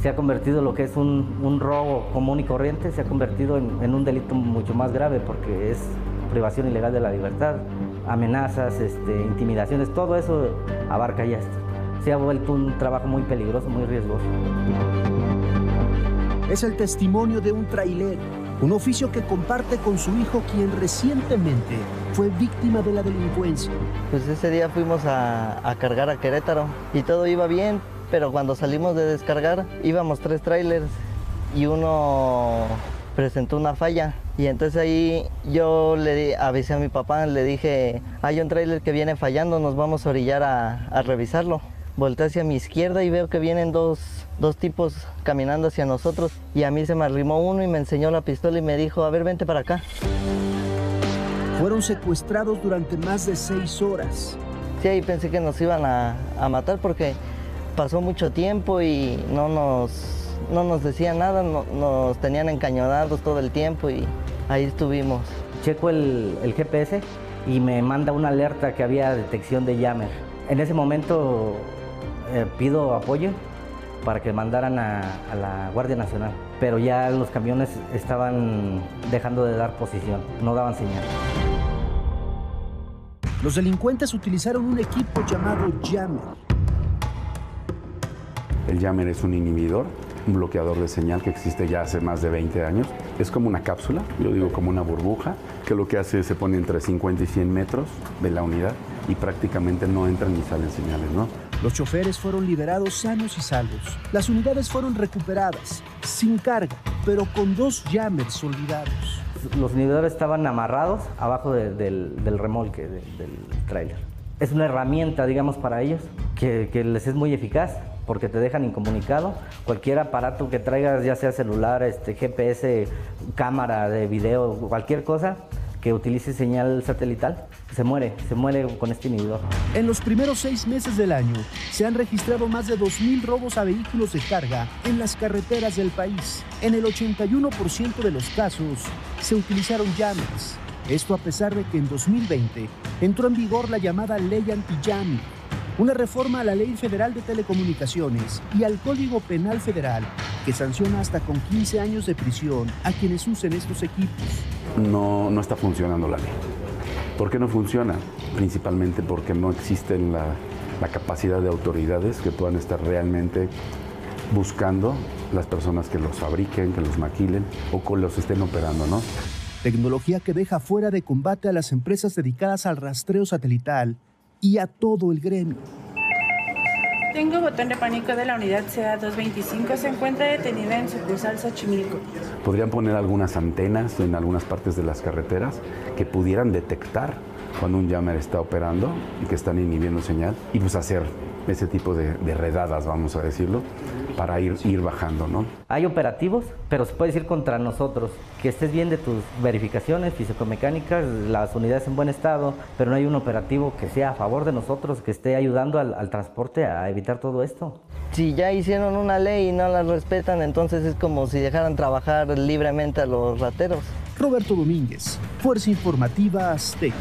se ha convertido lo que es un, robo común y corriente, se ha convertido en, un delito mucho más grave porque es privación ilegal de la libertad, amenazas, este, intimidaciones, todo eso abarca ya esto. Se ha vuelto un trabajo muy peligroso, muy riesgoso. Es el testimonio de un trailero, un oficio que comparte con su hijo quien recientemente fue víctima de la delincuencia. Pues ese día fuimos a, a cargar a Querétaro y todo iba bien, pero cuando salimos de descargar íbamos tres trailers y uno presentó una falla. Y entonces ahí yo le avisé a mi papá, le dije, hay un trailer que viene fallando, nos vamos a orillar a, revisarlo. Volté hacia mi izquierda y veo que vienen dos, dos tipos caminando hacia nosotros y a mí se me arrimó uno y me enseñó la pistola y me dijo, a ver, vente para acá. Fueron secuestrados durante más de seis horas. Sí, ahí pensé que nos iban a, a matar porque pasó mucho tiempo y no nos, no nos decían nada, nos tenían encañonados todo el tiempo y ahí estuvimos. Checo el, GPS y me manda una alerta que había detección de jammer. En ese momento eh, pido apoyo para que mandaran a, a, la Guardia Nacional, pero ya los camiones estaban dejando de dar posición, no daban señal. Los delincuentes utilizaron un equipo llamado Jammer el Jammer es un inhibidor, un bloqueador de señal que existe ya hace más de 20 años. Es como una cápsula, yo digo como una burbuja, que lo que hace es se pone entre 50 y 100 metros de la unidad y prácticamente no entran ni salen señales, ¿no? Los choferes fueron liberados sanos y salvos. Las unidades fueron recuperadas, sin carga, pero con dos jammers olvidados. Los inhibidores estaban amarrados abajo del, remolque del, tráiler. Es una herramienta, digamos, para ellos que, que les es muy eficaz porque te dejan incomunicado. Cualquier aparato que traigas, ya sea celular, este, GPS, cámara de video, cualquier cosa que utilice señal satelital, se muere, se muere con este inhibidor. En los primeros seis meses del año se han registrado más de 2.000 robos a vehículos de carga en las carreteras del país. En el 81% de los casos se utilizaron llamas. Esto a pesar de que en 2020 entró en vigor la llamada ley anti-jamming, una reforma a la Ley Federal de Telecomunicaciones y al Código Penal Federal que sanciona hasta con 15 años de prisión a quienes usen estos equipos. No, no está funcionando la ley. ¿Por qué no funciona? Principalmente porque no existe la, la capacidad de autoridades que puedan estar realmente buscando las personas que los fabriquen, que los maquilen o que los estén operando, ¿no? Tecnología que deja fuera de combate a las empresas dedicadas al rastreo satelital y a todo el gremio. Tengo botón de pánico de la unidad CA225. Se encuentra detenida en sucursal Xochimilco. Podrían poner algunas antenas en algunas partes de las carreteras que pudieran detectar cuando un jammer está operando y que están inhibiendo señal y pues hacer ese tipo de, de redadas, vamos a decirlo, para ir, ir bajando, ¿no? Hay operativos, pero se puede decir contra nosotros, que estés bien de tus verificaciones físico-mecánicas, las unidades en buen estado, pero no hay un operativo que sea a favor de nosotros, que esté ayudando al, al transporte a evitar todo esto. Si ya hicieron una ley y no la respetan, entonces es como si dejaran trabajar libremente a los rateros. Roberto Domínguez, Fuerza Informativa Azteca.